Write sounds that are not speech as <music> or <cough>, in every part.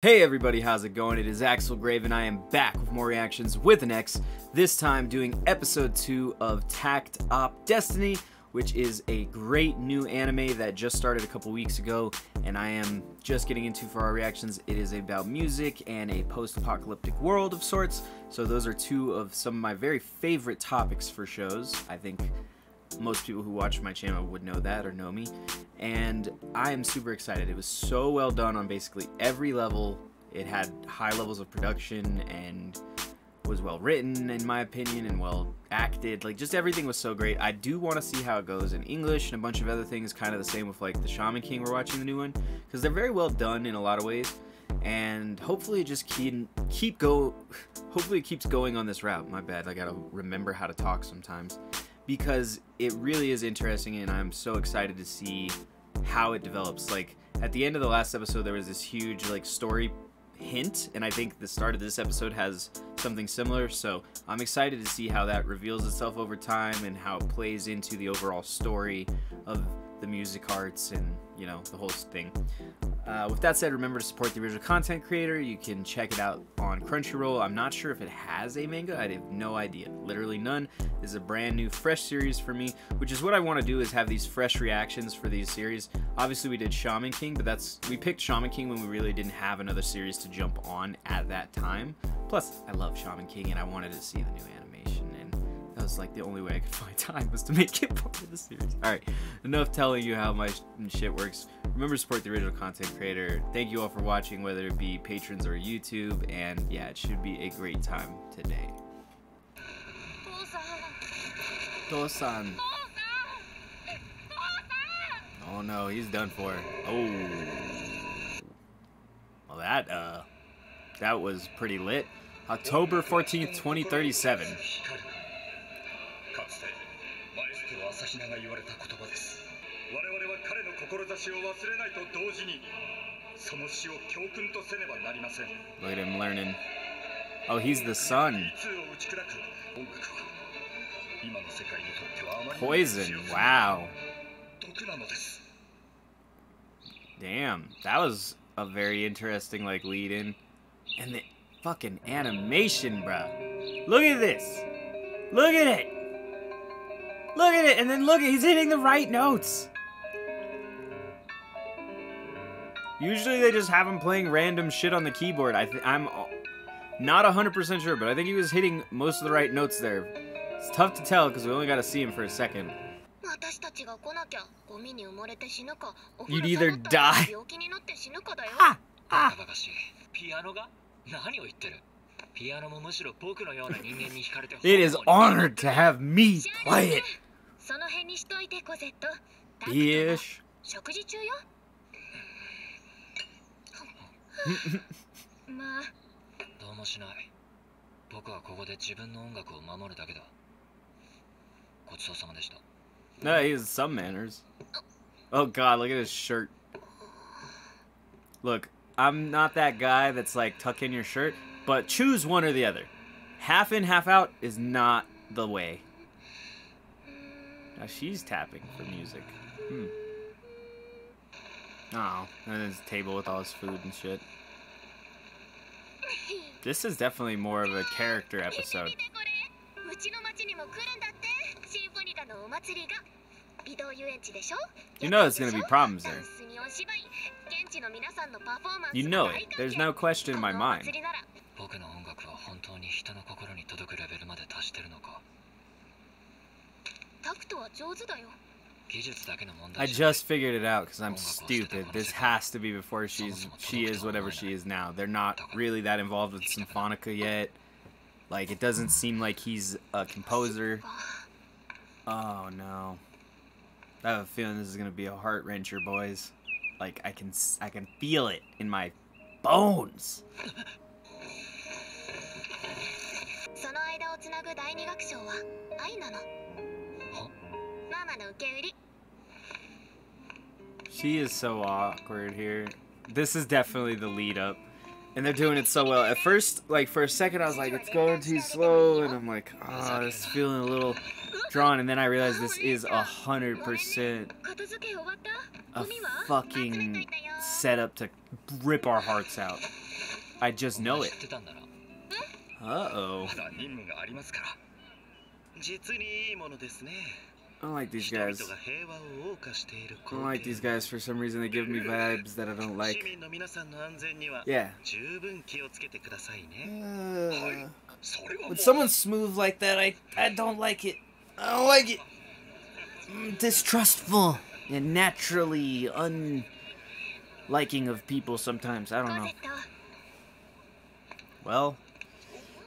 Hey everybody, how's it going? It is Axel Grave and I am back with more ReaXtions with an X, this time doing episode 2 of Takt Op Destiny, which is a great new anime that just started a couple weeks ago and I am just getting into for our reactions. It is about music and a post-apocalyptic world of sorts, so those are two of some of my very favorite topics for shows. I think most people who watch my channel would know that or know me. And I am super excited. It was so well done on basically every level. It had high levels of production and was well written in my opinion and well acted. Like just everything was so great. I do want to see how it goes in english and a bunch of other things kind of the same with like the shaman king. We're watching the new one because they're very well done in a lot of ways. And hopefully it just keep keep go hopefully it keeps going on this route. My bad i gotta remember how to talk sometimes. Because it really is interesting and I'm so excited to see how it develops. Like at the end of the last episode there was this huge like story hint and I think the start of this episode has something similar so I'm excited to see how that reveals itself over time and how it plays into the overall story of the Musicarts and you know the whole thing uh, with that said, remember to support the original content creator. You can check it out on Crunchyroll. I'm not sure if it has a manga. I have no idea. Literally none. This is a brand new, fresh series for me, which is what I want to do is have these fresh reactions for these series. Obviously, we did Shaman King, but that's we picked Shaman King when we really didn't have another series to jump on at that time. Plus, I love Shaman King, and I wanted to see the new that was like the only way I could <laughs> find time was to make it part of the series. Alright, enough telling you how my shit works. Remember to support the original content creator. Thank you all for watching, whether it be patrons or YouTube, and yeah, it should be a great time today. Tosan. Oh no, he's done for. Oh. Well, that, uh, that was pretty lit. October 14th, 2037. ひなが言われた言葉です我々は彼の志を忘れないと同時にその死を教訓とせねばなりません Look at him learning Oh, he's the son Poison, wow Damn, that was a very interesting like lead in and the fucking animation, bro. Look at this. Look at it. Look at it, and then look, at he's hitting the right notes. Usually they just have him playing random shit on the keyboard. I I'm not 100% sure, but I think he was hitting most of the right notes there. It's tough to tell because we only got to see him for a second. You'd either die. <laughs> Ah! Ah! It is honored to have me play it. その辺にしといてコゼットいいし食事中よまあどうもしない僕はここで自分の音楽を守るだけだごちそうさまでした No, he has some manners. Oh god, look at his shirt. Look, I'm not that guy that's like tuck in your shirt, but choose one or the other. Half in, half out is not the way. Now she's tapping for music. Hmm. Oh, and his table with all his food and shit. This is definitely more of a character episode. You know there's gonna be problems there. You know it. There's no question in my mind. I just figured it out because I'm stupid. This has to be before she's she is whatever she is now. They're not really that involved with Symphonica yet. Like it doesn't seem like he's a composer. Oh no. I have a feeling this is gonna be a heart wrencher, boys. Like I can I can feel it in my bones. <laughs> She is so awkward here. This is definitely the lead up. And they're doing it so well. At first, like for a second, I was like, it's going too slow. And I'm like, ah, oh, it's feeling a little drawn. And then I realized this is 100% a fucking setup to rip our hearts out. I just know it. Uh-oh. Hm? Hm? I don't like these guys. I don't like these guys for some reason. They give me vibes that I don't like. Yeah. Uh, when someone's smooth like that, I, I don't like it. I don't like it. I'm distrustful and naturally unliking of people sometimes. I don't know. Well,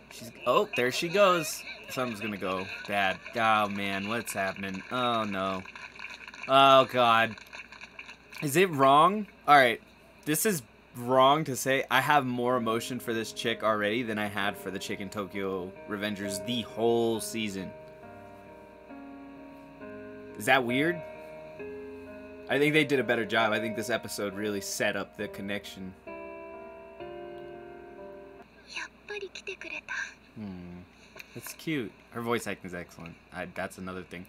she's... Oh, there she goes something's gonna go bad. Oh man, what's happening? Oh no. Oh god. Is it wrong? Alright, this is wrong to say. I have more emotion for this chick already than I had for the chick in Tokyo Revengers the whole season. Is that weird? I think they did a better job. I think this episode really set up the connection. Hmm. That's cute. Her voice acting is excellent. I, that's another thing.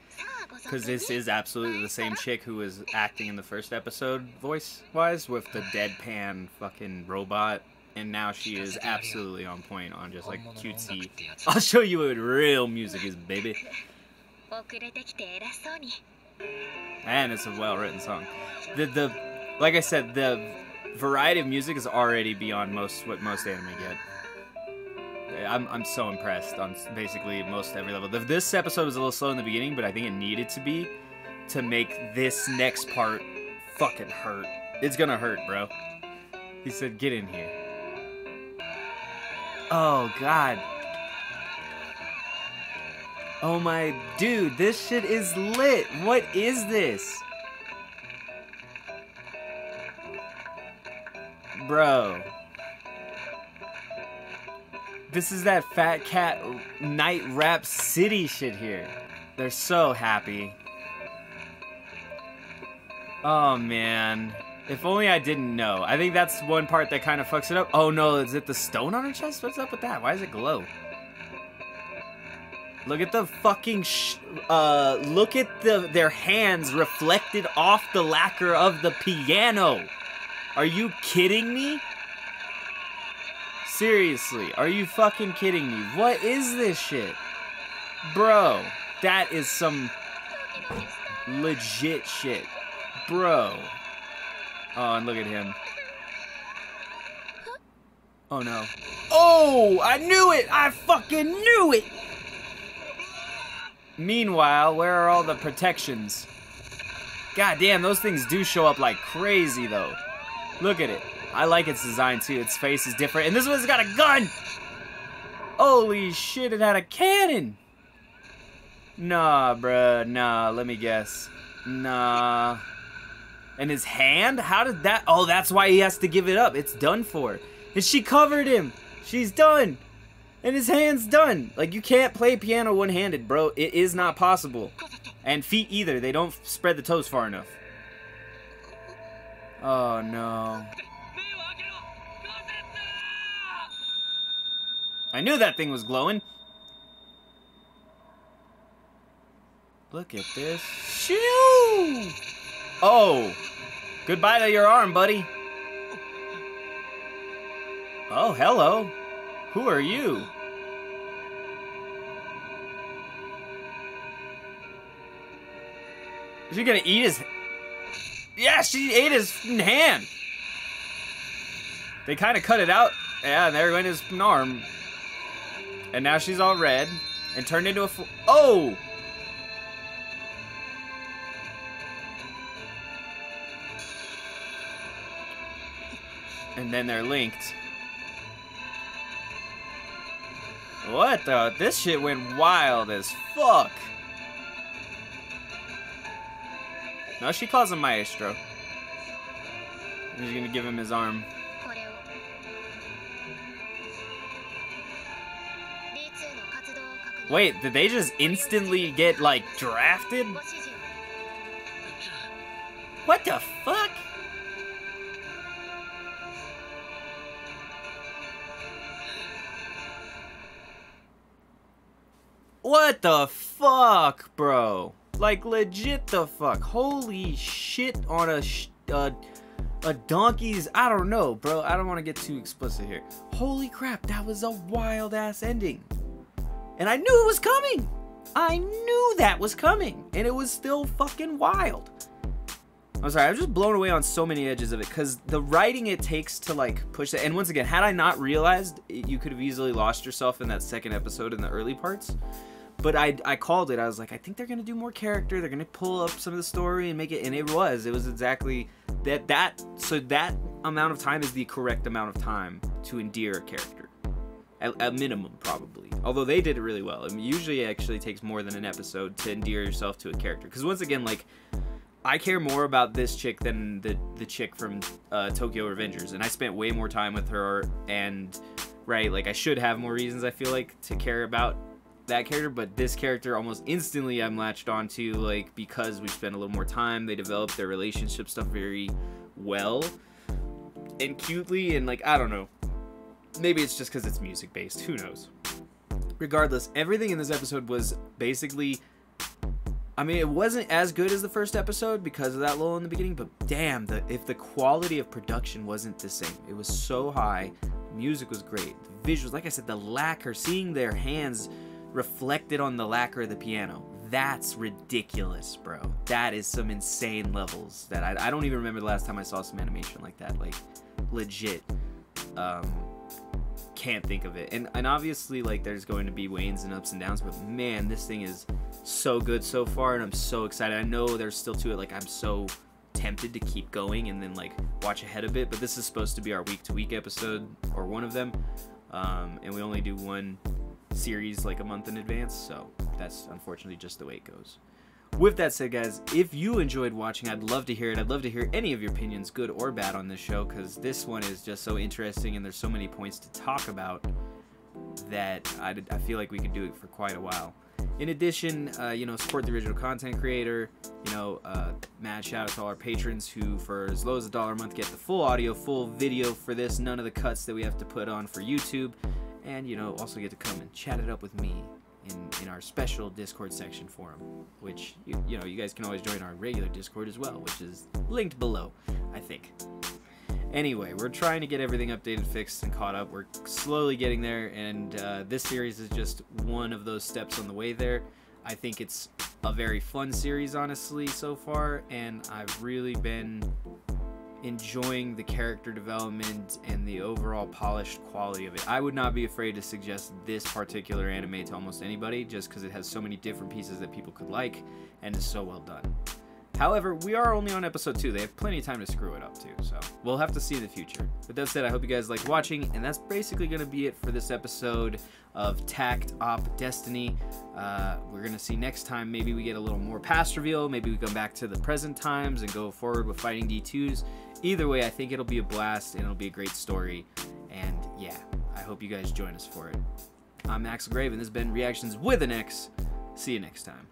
Because this is absolutely the same chick who was acting in the first episode, voice wise, with the deadpan fucking robot. And now she is absolutely on point on just like cutesy. I'll show you what real music is, baby. And it's a well written song. The, the, like I said, the variety of music is already beyond most what most anime get. I'm, I'm so impressed on basically most every level. This episode was a little slow in the beginning, but I think it needed to be to make this next part fucking hurt. It's gonna hurt, bro. He said, "Get in here." Oh God. Oh my dude, this shit is lit. What is this? Bro. This is that Fat Cat Night Rap City shit here. They're so happy. Oh man. If only I didn't know. I think that's one part that kind of fucks it up. Oh no, is it the stone on her chest? What's up with that? Why does it glow? Look at the fucking sh- uh look at the their hands reflected off the lacquer of the piano. Are you kidding me? Seriously, are you fucking kidding me? What is this shit? Bro, that is some legit shit. Bro. Oh, and look at him. Oh no. Oh, I knew it! I fucking knew it! Meanwhile, where are all the protections? God damn, those things do show up like crazy though. Look at it. I like its design too. Its face is different. And this one's got a gun! Holy shit, it had a cannon! Nah, bruh. Nah, let me guess. Nah. And his hand? How did that? Oh, that's why he has to give it up. It's done for. And she covered him. She's done. And his hand's done. Like, you can't play piano one handed, bro. It is not possible. And feet either. They don't spread the toes far enough. Oh, no. I knew that thing was glowing. Look at this. Shoo! Oh! Goodbye to your arm, buddy. Oh, hello. Who are you? Is she gonna eat his... Yeah, she ate his hand. They kind of cut it out. Yeah, there went his arm. And now she's all red and turned into a... Oh! And then they're linked. What the? This shit went wild as fuck. No, she calls him Maestro. He's gonna give him his arm. Wait, did they just instantly get, like, drafted? What the fuck? What the fuck, bro? Like, legit the fuck. Holy shit on a... Sh uh, a donkey's I don't know, bro. I don't want to get too explicit here. Holy crap, that was a wild ass ending. And I knew it was coming. I knew that was coming. And it was still fucking wild. I'm sorry, I'm just blown away on so many edges of it because the writing it takes to like push it. And once again, had I not realized, you could have easily lost yourself in that second episode in the early parts. But I, I called it. I was like, I think they're gonna do more character. They're gonna pull up some of the story and make it. And it was. It was exactly that. That so that amount of time is the correct amount of time to endear a character, at, at minimum probably. Although they did it really well. I mean, usually actually takes more than an episode to endear yourself to a character. Because once again, like I care more about this chick than the the chick from uh, Tokyo Revengers, and I spent way more time with her. And right, like I should have more reasons. I feel like to care about that character, but this character almost instantly I'm latched onto, like because we spent a little more time. They developed their relationship stuff very well and cutely, and like I don't know. Maybe it's just because it's music based. Who knows? Regardless, everything in this episode was basically I mean, it wasn't as good as the first episode because of that lull in the beginning, but damn, the if the quality of production wasn't the same, it was so high. Music was great. The visuals, like I said, the lacquer, seeing their hands reflected on the lacquer of the piano, that's ridiculous, bro. That is some insane levels that I, I don't even remember the last time I saw some animation like that. Like, legit. Um, can't think of it. And and obviously like there's going to be wanes and ups and downs, but man, this thing is so good so far and I'm so excited. I know there's still to it like I'm so tempted to keep going and then like watch ahead a bit, but this is supposed to be our week to week episode or one of them. Um, and we only do one series like a month in advance, so that's unfortunately just the way it goes. With that said, guys, if you enjoyed watching, I'd love to hear it. I'd love to hear any of your opinions, good or bad, on this show, because this one is just so interesting and there's so many points to talk about that I, I feel like we could do it for quite a while. In addition, uh, you know, support the original content creator. You know, uh, mad shout out to all our patrons who, for as low as a dollar a month, get the full audio, full video for this. None of the cuts that we have to put on for YouTube, and you know, also get to come and chat it up with me in, in our special Discord section forum, which you, you know you guys can always join our regular Discord as well, which is linked below, I think. Anyway, we're trying to get everything updated, fixed, and caught up. We're slowly getting there, and uh, this series is just one of those steps on the way there. I think it's a very fun series, honestly, so far, and I've really been enjoying the character development and the overall polished quality of it. I would not be afraid to suggest this particular anime to almost anybody just because it has so many different pieces that people could like and is so well done. However, we are only on episode 2. They have plenty of time to screw it up too, so we'll have to see in the future. With that said, I hope you guys like watching, and that's basically going to be it for this episode of Takt Op Destiny. Uh, we're going to see next time, maybe we get a little more past reveal, maybe we go back to the present times and go forward with fighting D2s. Either way, I think it'll be a blast, and it'll be a great story, and yeah, I hope you guys join us for it. I'm Axel Grave, and this has been ReaXtions with an X. See you next time.